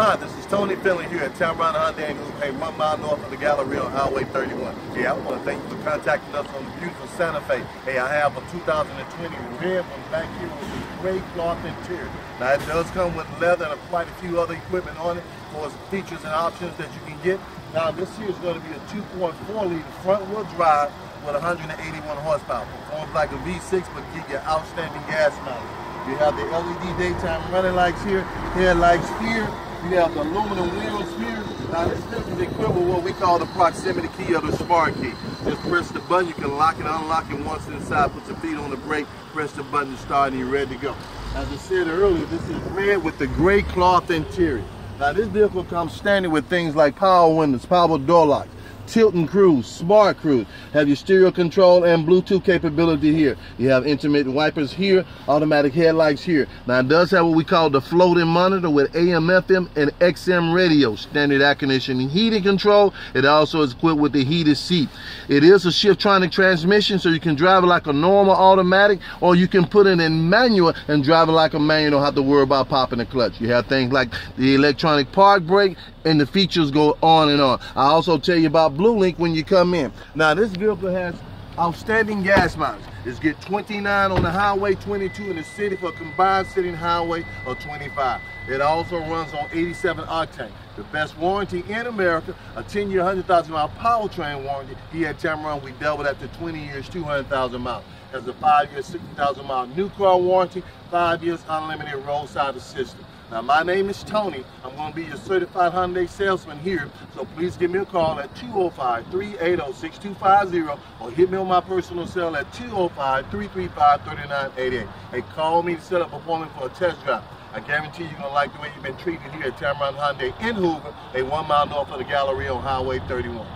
Hi, this is Tony Finley here at Tameron Hyundai and Group, hey, one mile north of the Galleria on Highway 31. Hey, I want to thank you for contacting us on the beautiful Santa Fe. Hey, I have a 2020 red one back here with this gray cloth interior. Now, it does come with leather and quite a few other equipment on it for features and options that you can get. Now, this here is going to be a 2.4 liter front wheel drive with 181 horsepower. Performs like a V6, but give you outstanding gas mileage. You have the LED daytime running lights here, headlights here, you have the aluminum wheels here. Now this, this is equipped with what we call the proximity key or the smart key. Just press the button, you can lock it, unlock it once inside, put your feet on the brake, press the button to start and you're ready to go. As I said earlier, this is red with the gray cloth interior. Now this vehicle comes standard with things like power windows, power door locks, tilt and cruise, smart cruise. Have your stereo control and Bluetooth capability here. You have intermittent wipers here, automatic headlights here. Now it does have what we call the floating monitor with AM, FM, and XM radio, standard air conditioning, heating control. It also is equipped with the heated seat. It is a Shiftronic transmission, so you can drive it like a normal automatic, or you can put it in manual and drive it like a manual. You don't have to worry about popping the clutch. You have things like the electronic park brake, and the features go on and on. I also tell you about BlueLink when you come in. Now this vehicle has outstanding gas mileage. It's get 29 on the highway, 22 in the city for a combined city and highway of 25. It also runs on 87 octane. The best warranty in America, a 10-year, 100,000 mile powertrain warranty. Here at Tameron, we doubled that to 20 years, 200,000 miles. Has a five-year, 60,000 mile new car warranty, five years unlimited roadside assistance. Now, my name is Tony. I'm going to be your certified Hyundai salesman here. So please give me a call at 205-380-6250 or hit me on my personal cell at 205-335-3988. Hey, call me to set up an appointment for a test drive. I guarantee you're going to like the way you've been treated here at Tameron Hyundai in Hoover, a one mile north of the Galleria on Highway 31.